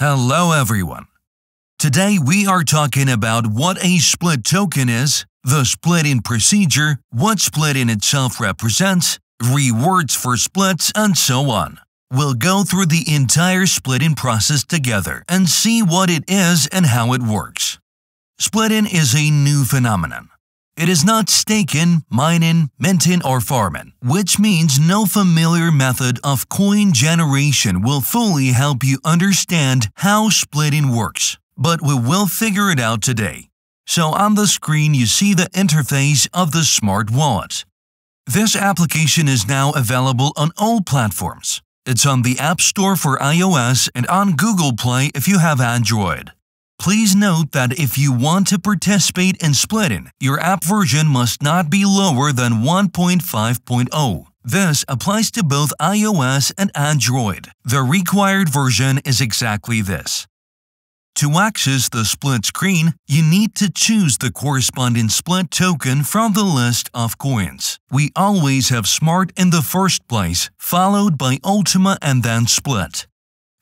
Hello everyone. Today we are talking about what a split token is, the splitting procedure, what splitting itself represents, rewards for splits, and so on. We'll go through the entire splitting process together and see what it is and how it works. Splitting is a new phenomenon. It is not staking, mining, minting, or farming, which means no familiar method of coin generation will fully help you understand how splitting works, but we will figure it out today. So on the screen you see the interface of the Smart Wallet. This application is now available on all platforms. It's on the App Store for iOS and on Google Play if you have Android. Please note that if you want to participate in splitting, your app version must not be lower than 1.5.0. This applies to both iOS and Android. The required version is exactly this. To access the split screen, you need to choose the corresponding split token from the list of coins. We always have Smart in the first place, followed by Ultima and then Split.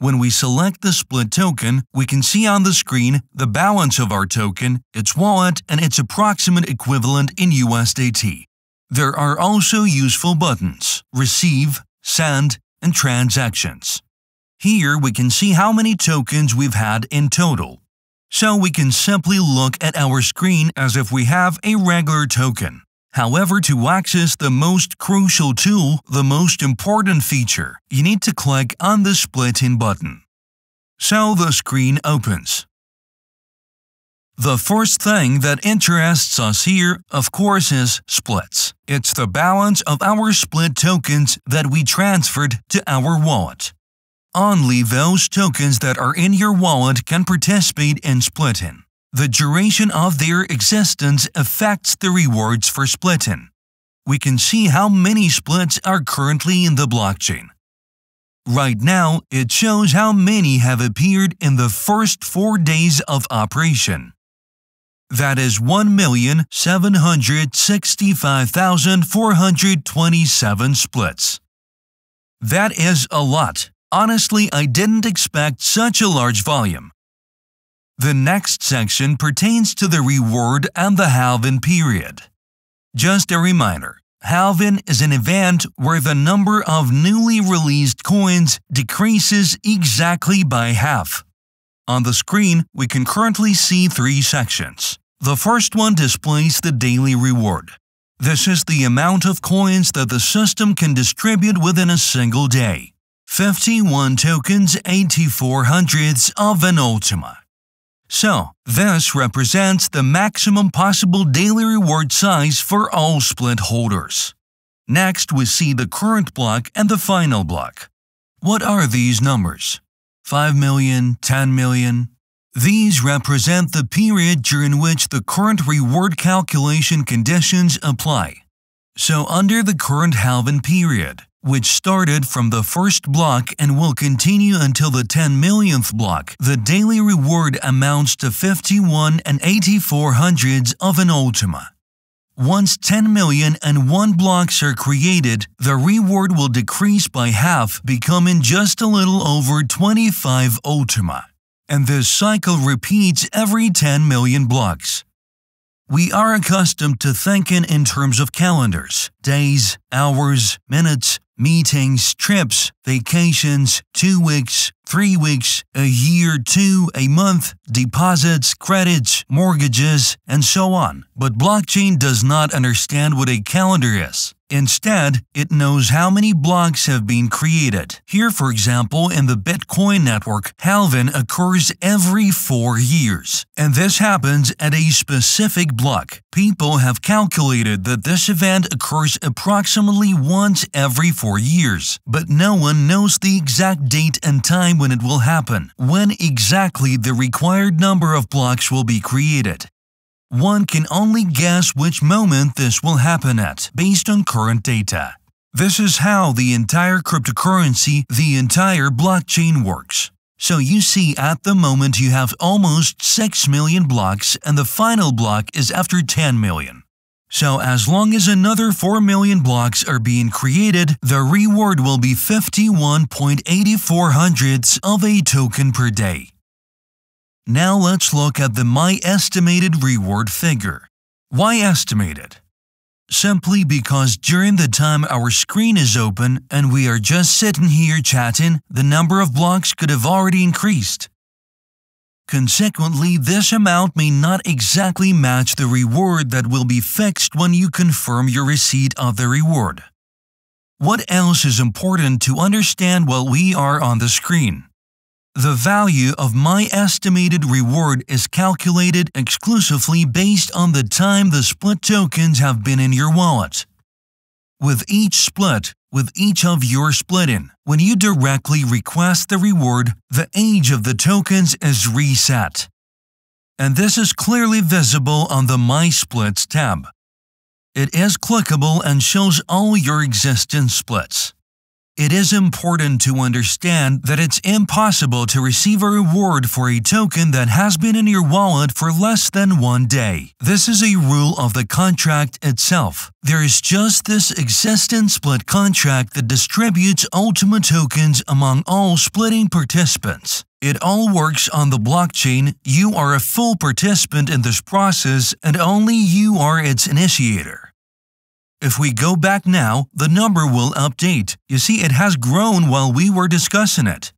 When we select the split token, we can see on the screen the balance of our token, its wallet, and its approximate equivalent in USDT. There are also useful buttons, Receive, Send, and Transactions. Here we can see how many tokens we've had in total. So we can simply look at our screen as if we have a regular token. However, to access the most crucial tool, the most important feature, you need to click on the splitting button. So the screen opens. The first thing that interests us here, of course, is splits. It's the balance of our split tokens that we transferred to our wallet. Only those tokens that are in your wallet can participate in splitting. The duration of their existence affects the rewards for splitting. We can see how many splits are currently in the blockchain. Right now, it shows how many have appeared in the first four days of operation. That is 1,765,427 splits. That is a lot. Honestly, I didn't expect such a large volume. The next section pertains to the reward and the halving period. Just a reminder, halving is an event where the number of newly released coins decreases exactly by half. On the screen, we can currently see three sections. The first one displays the daily reward. This is the amount of coins that the system can distribute within a single day. 51 tokens 84 hundredths of an Ultima. So, this represents the maximum possible daily reward size for all split holders. Next, we see the current block and the final block. What are these numbers? 5 million, 10 million? These represent the period during which the current reward calculation conditions apply. So under the current halving period, which started from the first block and will continue until the 10 millionth block. The daily reward amounts to 51 and 84 hundredths of an Ultima. Once 10 million and one blocks are created, the reward will decrease by half, becoming just a little over 25 Ultima. And this cycle repeats every 10 million blocks. We are accustomed to thinking in terms of calendars, days, hours, minutes, meetings, trips, vacations, two weeks, three weeks, a year, two, a month, deposits, credits, mortgages, and so on. But blockchain does not understand what a calendar is. Instead, it knows how many blocks have been created. Here, for example, in the Bitcoin network, halving occurs every four years, and this happens at a specific block. People have calculated that this event occurs approximately once every four years, but no one knows the exact date and time when it will happen, when exactly the required number of blocks will be created. One can only guess which moment this will happen at, based on current data. This is how the entire cryptocurrency, the entire blockchain works. So you see at the moment you have almost 6 million blocks and the final block is after 10 million. So as long as another 4 million blocks are being created, the reward will be 51.84 hundredths of a token per day. Now let's look at the My Estimated reward figure. Why estimated? Simply because during the time our screen is open and we are just sitting here chatting, the number of blocks could have already increased. Consequently, this amount may not exactly match the reward that will be fixed when you confirm your receipt of the reward. What else is important to understand while we are on the screen? The value of my estimated reward is calculated exclusively based on the time the split tokens have been in your wallet. With each split, with each of your split-in, when you directly request the reward, the age of the tokens is reset. And this is clearly visible on the My Splits tab. It is clickable and shows all your existing splits. It is important to understand that it's impossible to receive a reward for a token that has been in your wallet for less than one day. This is a rule of the contract itself. There is just this existing split contract that distributes Ultima tokens among all splitting participants. It all works on the blockchain, you are a full participant in this process and only you are its initiator. If we go back now, the number will update. You see, it has grown while we were discussing it.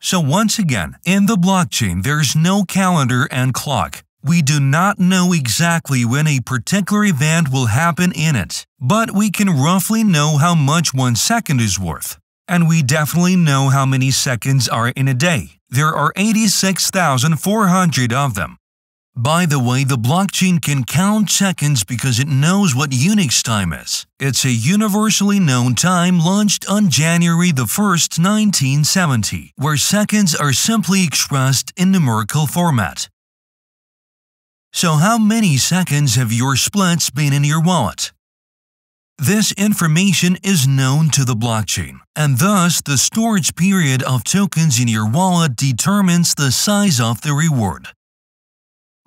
So once again, in the blockchain, there's no calendar and clock. We do not know exactly when a particular event will happen in it, but we can roughly know how much one second is worth. And we definitely know how many seconds are in a day. There are 86,400 of them. By the way, the blockchain can count seconds because it knows what Unix time is. It's a universally known time launched on January the 1st, 1970, where seconds are simply expressed in numerical format. So how many seconds have your splits been in your wallet? This information is known to the blockchain, and thus the storage period of tokens in your wallet determines the size of the reward.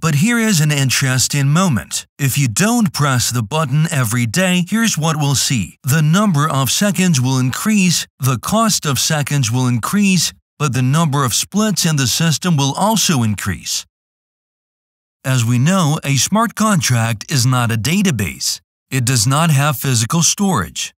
But here is an interesting moment. If you don't press the button every day, here's what we'll see. The number of seconds will increase, the cost of seconds will increase, but the number of splits in the system will also increase. As we know, a smart contract is not a database. It does not have physical storage.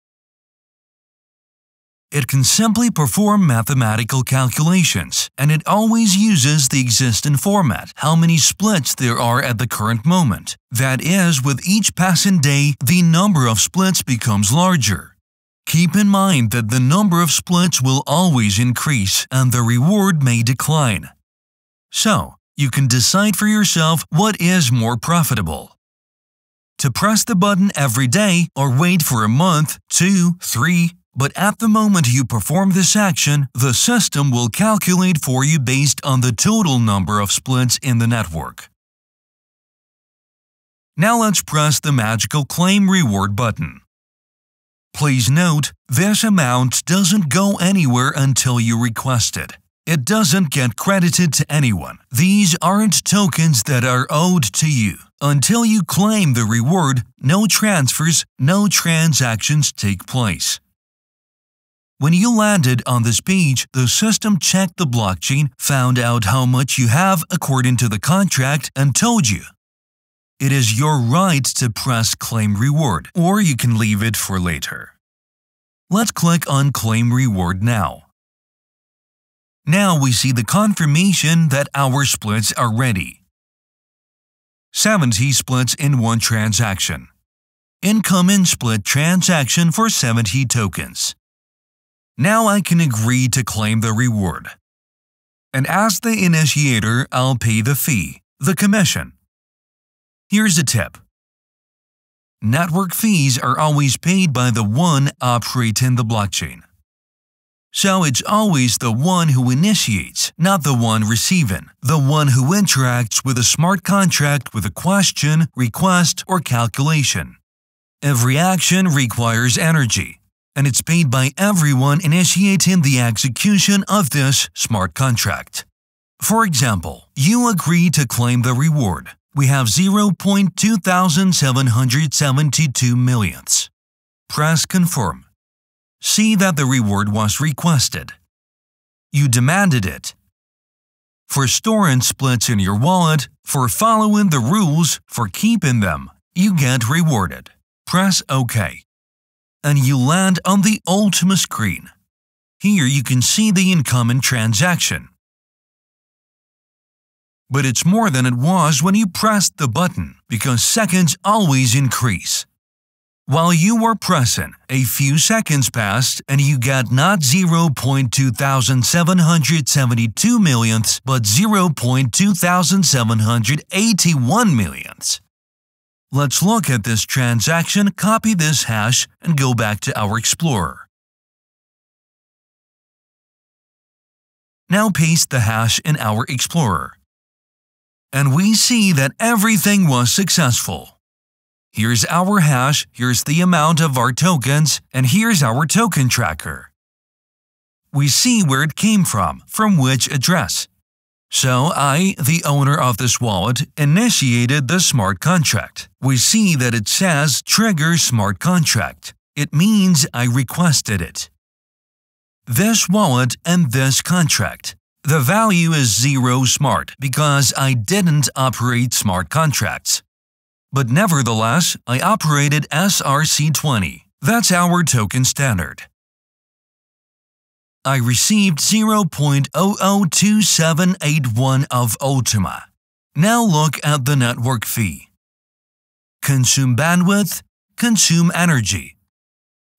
It can simply perform mathematical calculations, and it always uses the existing format, how many splits there are at the current moment. That is, with each passing day, the number of splits becomes larger. Keep in mind that the number of splits will always increase and the reward may decline. So, you can decide for yourself what is more profitable. To press the button every day or wait for a month, two, three, but at the moment you perform this action, the system will calculate for you based on the total number of splits in the network. Now let's press the magical Claim Reward button. Please note, this amount doesn't go anywhere until you request it. It doesn't get credited to anyone. These aren't tokens that are owed to you. Until you claim the reward, no transfers, no transactions take place. When you landed on this page, the system checked the blockchain, found out how much you have according to the contract, and told you. It is your right to press Claim Reward, or you can leave it for later. Let's click on Claim Reward now. Now we see the confirmation that our splits are ready. 70 splits in one transaction. Incoming split transaction for 70 tokens. Now I can agree to claim the reward. And as the initiator, I'll pay the fee, the commission. Here's a tip. Network fees are always paid by the one operating the blockchain. So it's always the one who initiates, not the one receiving, the one who interacts with a smart contract with a question, request, or calculation. Every action requires energy, and it's paid by everyone initiating the execution of this smart contract. For example, you agree to claim the reward. we have 0.2772 millionths. Press Confirm. See that the reward was requested. You demanded it. For storing splits in your wallet, for following the rules, for keeping them, you get rewarded. Press OK. And you land on the Ultima screen. Here you can see the incoming transaction. But it's more than it was when you pressed the button because seconds always increase. While you were pressing, a few seconds passed and you got not 0.2772 millionths but 0.2781 millionths. Let's look at this transaction, copy this hash, and go back to our Explorer. Now paste the hash in our Explorer. And we see that everything was successful. Here's our hash, here's the amount of our tokens, and here's our token tracker. We see where it came from, from which address. So I, the owner of this wallet, initiated the smart contract. We see that it says Trigger Smart Contract. It means I requested it. This wallet and this contract. The value is zero smart because I didn't operate smart contracts. But nevertheless, I operated SRC20. That's our token standard. I received 0.002781 of Ultima. Now look at the network fee. Consume bandwidth, consume energy.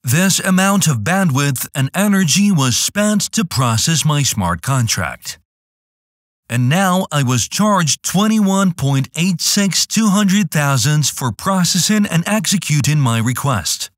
This amount of bandwidth and energy was spent to process my smart contract. And now I was charged 21.86 200 thousands for processing and executing my request.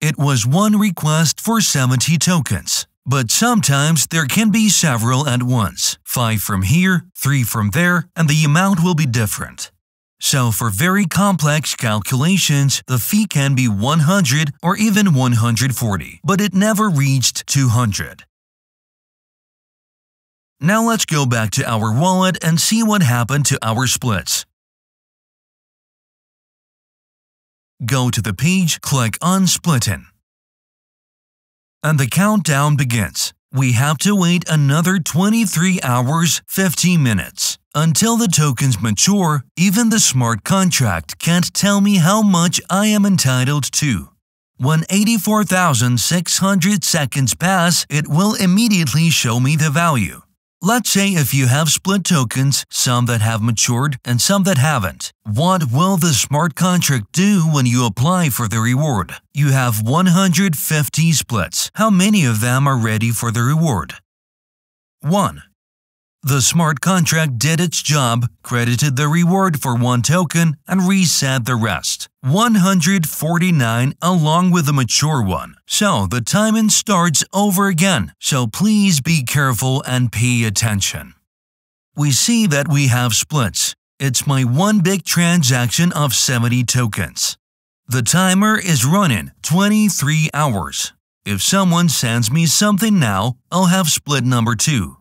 It was one request for 70 tokens, but sometimes there can be several at once, 5 from here, 3 from there, and the amount will be different. So for very complex calculations, the fee can be 100 or even 140, but it never reached 200. Now let's go back to our wallet and see what happened to our splits. Go to the page, click on Splitting. And the countdown begins. We have to wait another 23 hours 15 minutes. Until the tokens mature, even the smart contract can't tell me how much I am entitled to. When 84,600 seconds pass, it will immediately show me the value. Let's say if you have split tokens, some that have matured and some that haven't. What will the smart contract do when you apply for the reward? You have 150 splits. How many of them are ready for the reward? 1. The smart contract did its job, credited the reward for one token, and reset the rest. 149 along with the mature one. So the timing starts over again, so please be careful and pay attention. We see that we have splits. It's my one big transaction of 70 tokens. The timer is running 23 hours. If someone sends me something now, I'll have split number 2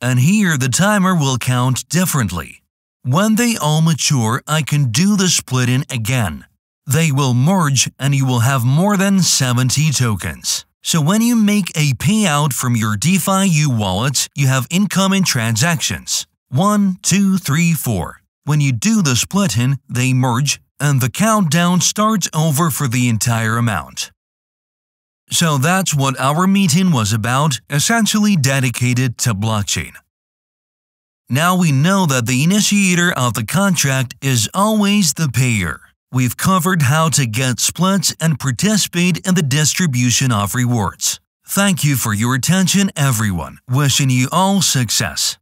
and here the timer will count differently. When they all mature, I can do the splitting again. They will merge and you will have more than 70 tokens. So when you make a payout from your DeFi-U wallet, you have incoming transactions. 1, 2, 3, 4. When you do the splitting, they merge, and the countdown starts over for the entire amount. So that's what our meeting was about, essentially dedicated to blockchain. Now we know that the initiator of the contract is always the payer. We've covered how to get splits and participate in the distribution of rewards. Thank you for your attention everyone, wishing you all success.